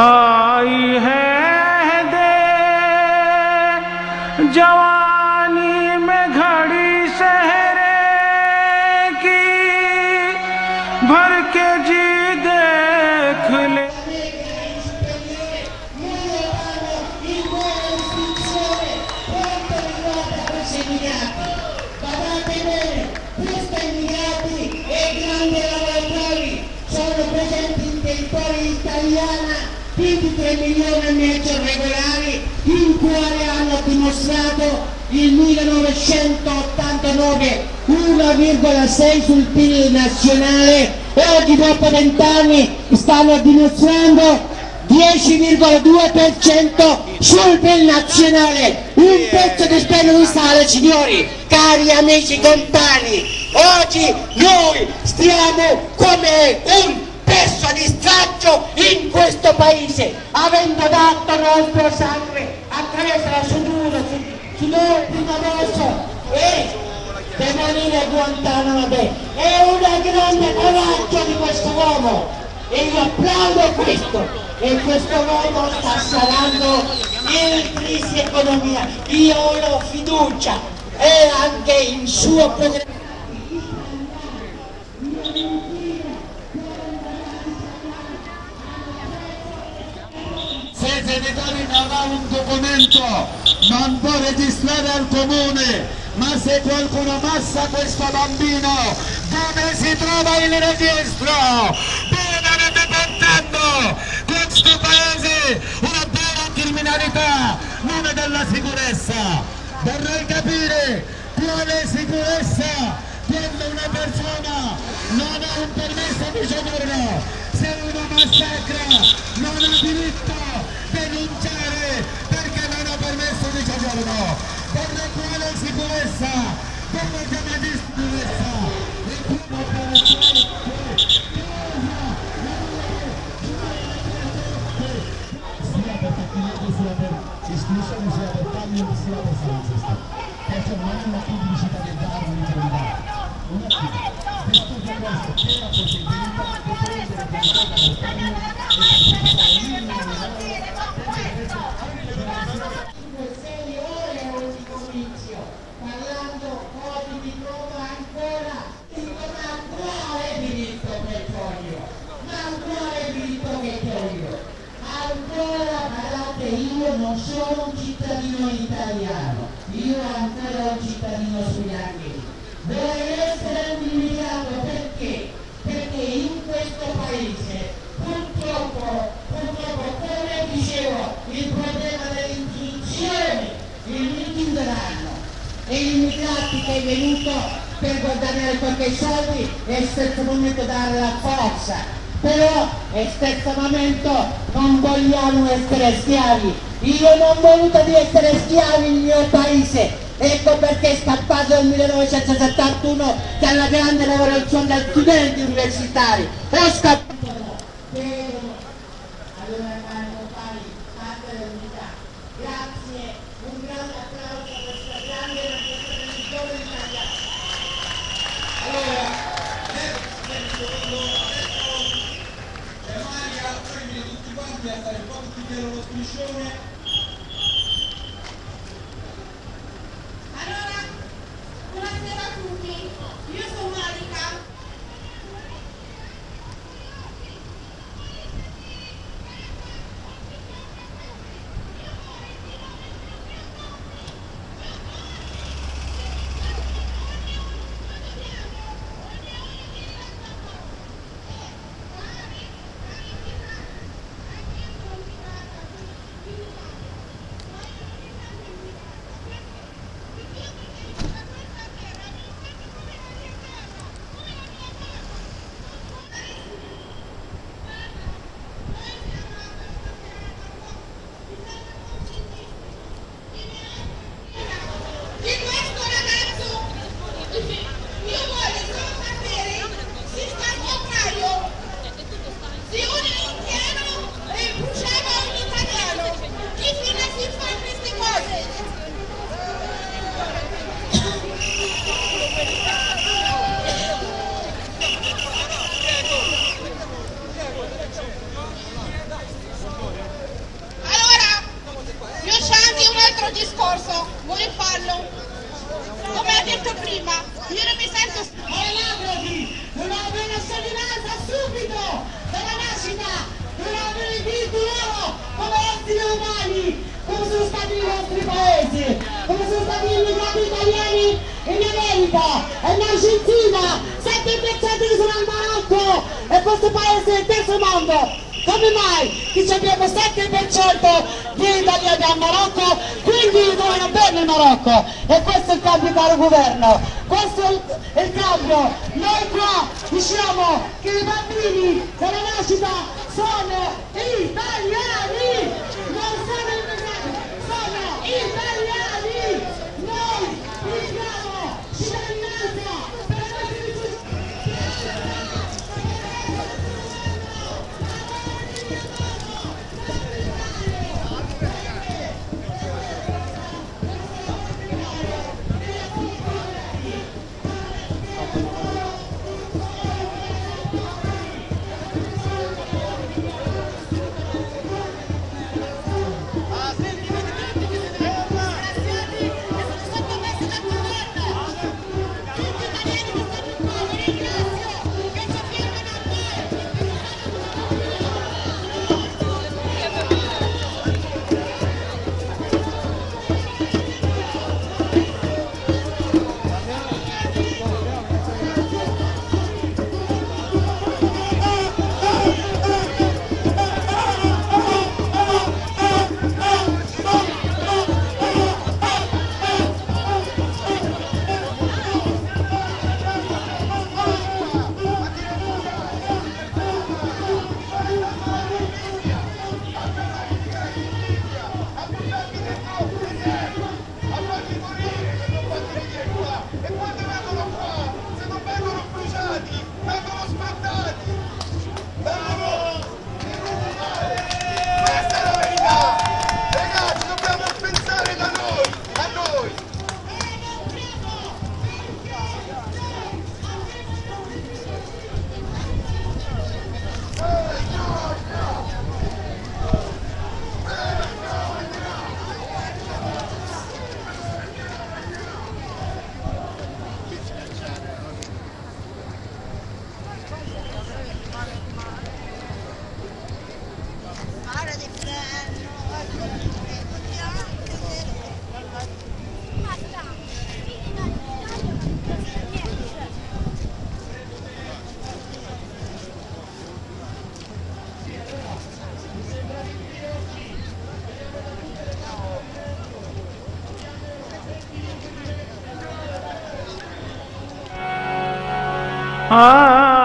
आई है दे जवानी भर के जी देख ले Guardate bene, questi immigrati e grandi lavoratori sono presenti in territorio italiano più di 3 milioni e mezzo regolari in quale hanno dimostrato il 1989 1,6 sul PIL nazionale. Oggi dopo 20 anni stanno dimostrando 10,2% sul PIL nazionale, un pezzo di spero non sale signori, cari amici compagni, oggi noi stiamo come un pezzo di straccio in questo paese, avendo dato il nostro sangue attraverso la sudura, sudore prima rosso e demolire Guantanamo Bay, è un grande coraggio di questo uomo. E io applaudo questo. E questo uomo sta salando in crisi economia io ho fiducia. E anche in suo programma Se Segretario avrà un documento non può registrare al comune, ma se qualcuno ammassa questo bambino, dove si trova il registro? Dove state portando questo paese una vera criminalità, non della sicurezza? Vorrei capire quale sicurezza quando una persona non ha un permesso di soggiorno, se uno massacra non ha diritto denunciare perché non ha permesso di soggiorno. Per quale sicurezza? Come chiama di guardate io non sono un cittadino italiano io ancora un cittadino sugli angeli. Vorrei essere un immigrato perché? perché in questo paese purtroppo purtroppo come dicevo il problema dell'introduzione il rinchiuderanno e gli immigrati che è venuto per guadagnare qualche soldi e stesso momento dare la forza però stesso momento non vogliamo essere schiavi. Io non ho voluto di essere schiavi nel mio paese. Ecco perché è scappato nel 1971 dalla grande lavorazione degli studenti universitari bello. Come ha detto prima, io non mi sento Anagrafi, una buona cittadinanza subito, dalla nascita, una buona diritti loro, come esseri umani, come sono stati i nostri paesi, come sono stati gli immigrati italiani in America, e in Argentina, 7% sono al Marocco, e questo paese è il terzo mondo. Come mai? Che abbiamo 7% di italiani al Marocco, quindi vogliono bene il Marocco. E questo è il cambio caro governo, questo è il, è il cambio. Noi qua diciamo che i bambini dalla nascita sono italiani, Ah.